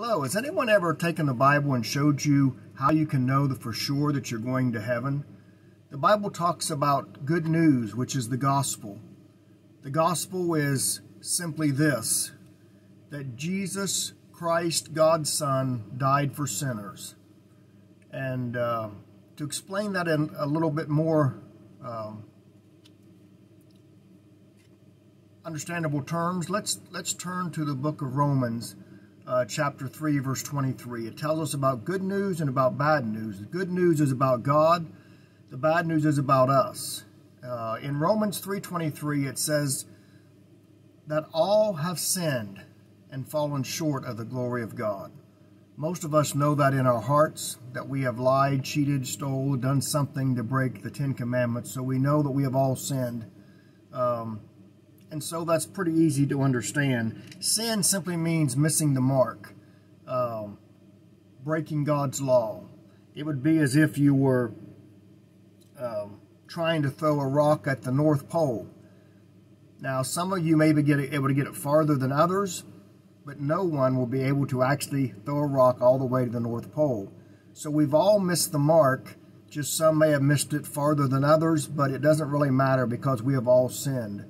Hello, has anyone ever taken the Bible and showed you how you can know for sure that you're going to heaven? The Bible talks about good news, which is the gospel. The gospel is simply this that Jesus Christ, God's Son, died for sinners. And uh, to explain that in a little bit more um, understandable terms, let's let's turn to the book of Romans uh, chapter 3, verse 23. It tells us about good news and about bad news. The good news is about God. The bad news is about us. Uh, in Romans 3.23, it says that all have sinned and fallen short of the glory of God. Most of us know that in our hearts, that we have lied, cheated, stole, done something to break the Ten Commandments. So we know that we have all sinned. Um, and so that's pretty easy to understand. Sin simply means missing the mark, um, breaking God's law. It would be as if you were um, trying to throw a rock at the North Pole. Now, some of you may be able to get it farther than others, but no one will be able to actually throw a rock all the way to the North Pole. So we've all missed the mark, just some may have missed it farther than others, but it doesn't really matter because we have all sinned.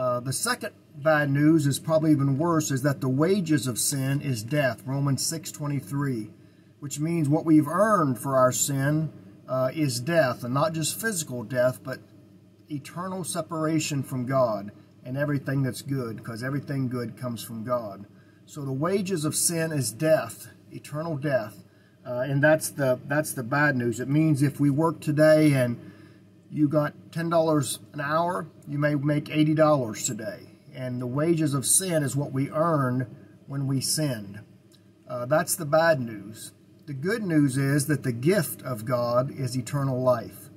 Uh, the second bad news is probably even worse, is that the wages of sin is death, Romans 6.23, which means what we've earned for our sin uh, is death, and not just physical death, but eternal separation from God and everything that's good, because everything good comes from God. So the wages of sin is death, eternal death, uh, and that's the that's the bad news. It means if we work today and you got $10 an hour, you may make $80 today. And the wages of sin is what we earn when we sin. Uh, that's the bad news. The good news is that the gift of God is eternal life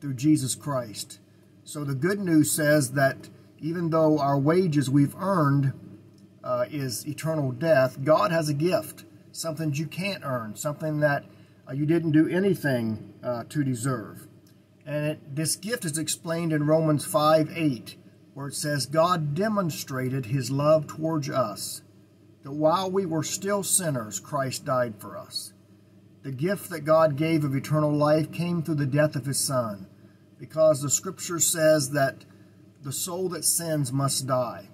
through Jesus Christ. So the good news says that even though our wages we've earned uh, is eternal death, God has a gift, something you can't earn, something that uh, you didn't do anything uh, to deserve. And it, this gift is explained in Romans 5 8, where it says, God demonstrated his love towards us, that while we were still sinners, Christ died for us. The gift that God gave of eternal life came through the death of his Son, because the scripture says that the soul that sins must die.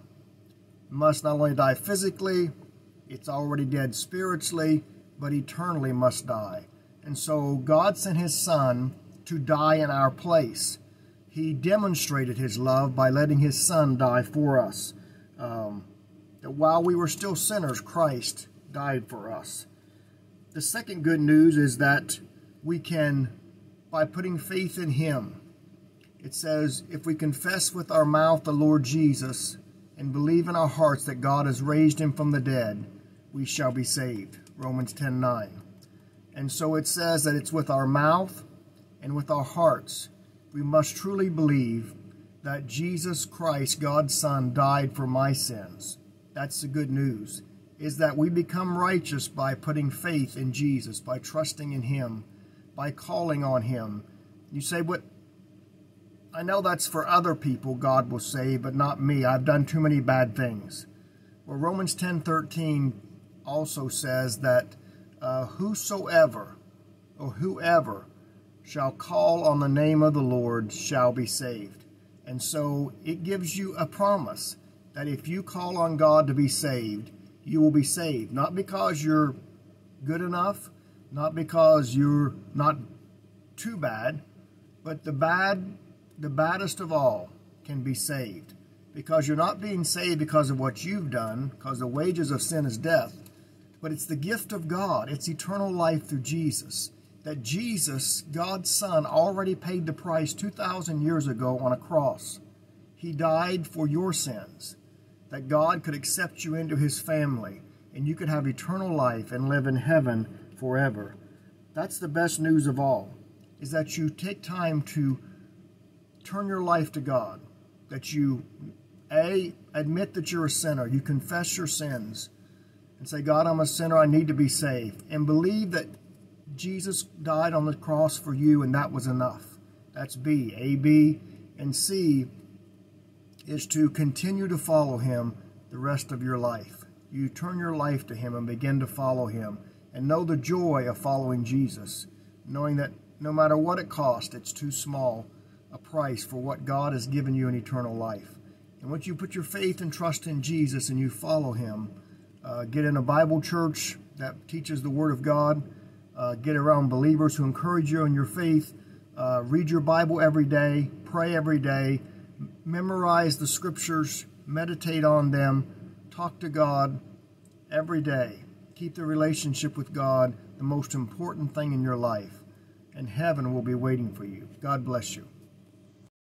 It must not only die physically, it's already dead spiritually, but eternally must die. And so God sent his Son to die in our place. He demonstrated his love by letting his son die for us. Um, that while we were still sinners, Christ died for us. The second good news is that we can, by putting faith in him, it says, if we confess with our mouth the Lord Jesus and believe in our hearts that God has raised him from the dead, we shall be saved. Romans 10 9. And so it says that it's with our mouth and with our hearts, we must truly believe that Jesus Christ, God's Son, died for my sins. That's the good news, is that we become righteous by putting faith in Jesus, by trusting in Him, by calling on Him. You say, what? I know that's for other people God will save, but not me. I've done too many bad things. Well, Romans 10 13 also says that uh, whosoever or whoever shall call on the name of the Lord shall be saved. And so it gives you a promise that if you call on God to be saved, you will be saved. Not because you're good enough, not because you're not too bad, but the bad, the baddest of all can be saved. Because you're not being saved because of what you've done, because the wages of sin is death, but it's the gift of God. It's eternal life through Jesus that Jesus, God's Son, already paid the price 2,000 years ago on a cross. He died for your sins, that God could accept you into his family, and you could have eternal life and live in heaven forever. That's the best news of all, is that you take time to turn your life to God, that you, A, admit that you're a sinner, you confess your sins, and say, God, I'm a sinner, I need to be saved, and believe that Jesus died on the cross for you, and that was enough. That's B. A, B, and C is to continue to follow him the rest of your life. you turn your life to Him and begin to follow Him and know the joy of following Jesus, knowing that no matter what it costs, it's too small a price for what God has given you in eternal life. And once you put your faith and trust in Jesus and you follow Him, uh, get in a Bible church that teaches the Word of God, uh, get around believers who encourage you in your faith, uh, read your Bible every day, pray every day, memorize the Scriptures, meditate on them, talk to God every day. Keep the relationship with God the most important thing in your life, and heaven will be waiting for you. God bless you.